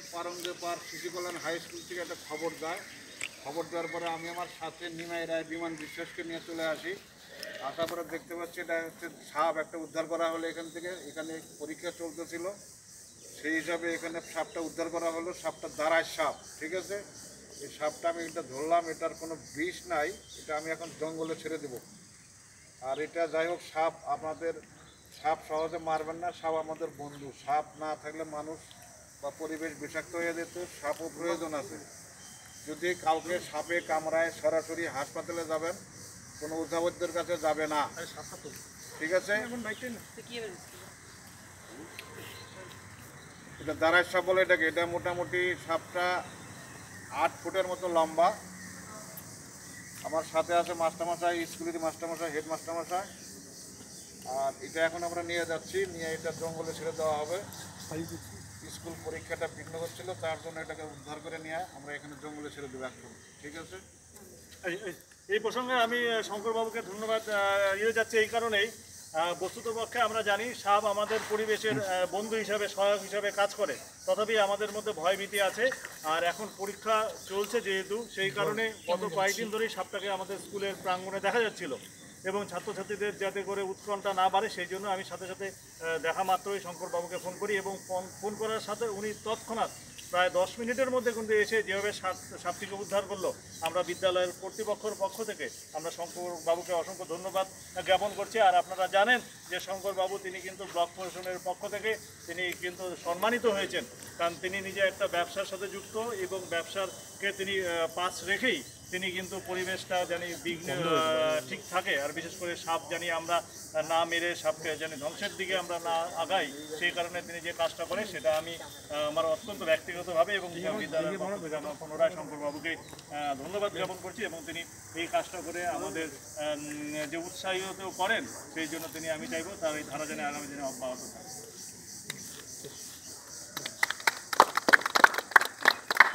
পারঙ্গে পার শিশু কল্যাণ high school থেকে একটা খবর দেয় খবর দেওয়ার পরে আমি আমার সাথে নিমাই রায় বিমান বিশ্বাসকে নিয়ে চলে আসি। আসার পরে দেখতে পাচ্ছি এটা হচ্ছে সাপ, একটা উদ্ধার করা হলো এখান থেকে। এখানে পরীক্ষা চলতেছিল। সেই হিসাবে এখানে সাপটা উদ্ধার করা হলো। সাপটা দাঁড়ায় সাপ, ঠিক আছে? এই সাপটা আমি এটা ধরলাম, এটার কোনো বিষ নাই। এটা আমি এখন জঙ্গলে ছেড়ে দেবো। আর এটা যাই হোক, সাপ আমাদের সাপ সহজে মারবেন না। সাপ আমাদের বন্ধু। সাপ না থাকলে মানুষ বা পরিবেশ বিষাক্ত হয়ে যেত সাপও প্রয়োজন আছে। যদি কাউকে সাপে কামড়ায় সরাসরি হাসপাতালে যাবেন কোনো উদ্ধাবকদের কাছে যাবে না। ঠিক আছে? এটা দাঁড়ায় সাপ বলে এটাকে। এটা মোটামুটি সাপটা আট ফুটের মতো লম্বা। আমার সাথে আছে মাস্টারমশাই স্কুলের মাস্টারমশাই হেড মাস্টারমশাই আর এটা এখন আমরা নিয়ে যাচ্ছি। নিয়ে এটা জঙ্গলে ছেড়ে দেওয়া হবে। স্কুল পরীক্ষাটা বিঘ্ন হচ্ছিল তার জন্য এটাকে উদ্ধার করে নিয়ে আমরা এখানে জঙ্গলে ছেড়ে দেবো এখন ঠিক আছে? এই- প্রসঙ্গে আমি শঙ্করবাবুকে ধন্যবাদ ইয়ে যাচ্ছে এই কারণেই। আহ, বস্তুত পক্ষে আমরা জানি সাপ আমাদের পরিবেশের বন্ধু হিসাবে সহায়ক হিসাবে কাজ করে। তথাপি আমাদের মধ্যে ভয়ভীতি আছে আর এখন পরীক্ষা চলছে যেহেতু সেই কারণে গত কয়েকদিন ধরেই সাপটাকে আমাদের স্কুলের প্রাঙ্গণে দেখা যাচ্ছিল। এবং ছাত্রছাত্রীদের যাতে করে উৎকণ্ঠা না বাড়ে, সেই জন্য আমি সাথে সাথে দেখা মাত্রই শঙ্করবাবুকে ফোন করি এবং ফোন করার সাথে উনি তৎক্ষণাৎ প্রায় দশ মিনিটের মধ্যে কিন্তু এসে যেভাবে সাপ- সাপটিকে উদ্ধার করল, আমরা বিদ্যালয়ের কর্তৃপক্ষের পক্ষ থেকে আমরা শঙ্কর বাবুকে অসংখ্য ধন্যবাদ জ্ঞাপন করছি। আর আপনারা জানেন যে শঙ্কর বাবু তিনি কিন্তু ব্লক প্রশাসনের পক্ষ থেকে তিনি কিন্তু সম্মানিত হয়েছেন। কারণ তিনি নিজে একটা ব্যবসার সাথে যুক্ত এবং ব্যবসারকে তিনি পাশ রেখেই তিনি কিন্তু পরিবেশটা জানি বিঘ্ন ঠিক থাকে। আর বিশেষ করে সাপ জানি আমরা না মেরে সাপকে জানি ধ্বংসের দিকে আমরা না আগাই সেই কারণে তিনি যে কাজটা করে সেটা আমি আমার অত্যন্ত ব্যক্তিগতভাবে এবং পুনরায় শঙ্করবাবুকে ধন্যবাদ জ্ঞাপন করছি এবং তিনি এই কাজটা করে আমাদের যে উৎসাহিত করেন সেই জন্য তিনি আমি চাইব তার এই ধারা যেন আগামী দিনে অব্যাহত থাকে।